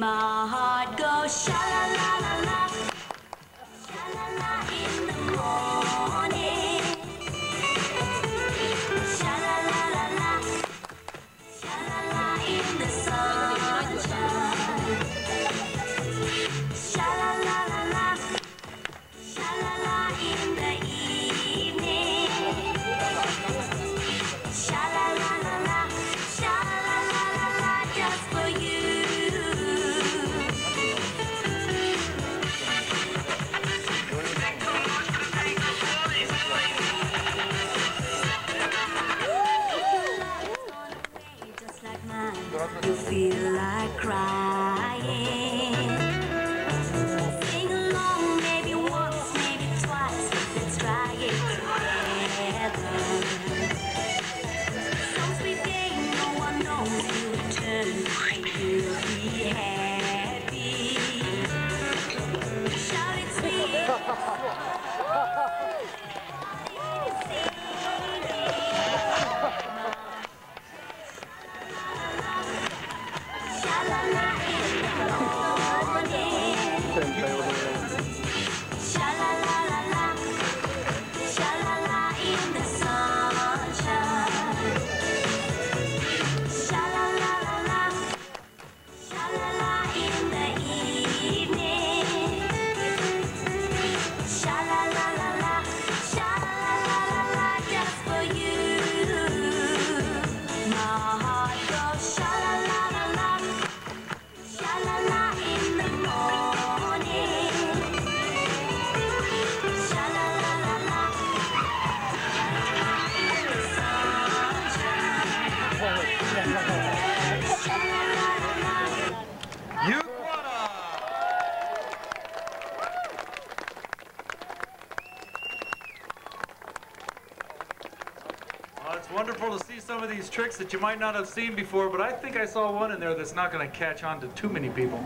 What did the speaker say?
My heart goes sha la la la la, sha la la in the morning. Sha la la la la, sha la la. Feel like crying. Sha-la-la it's wonderful to see some of these tricks that you might not have seen before, but I think I saw one in there that's not going to catch on to too many people.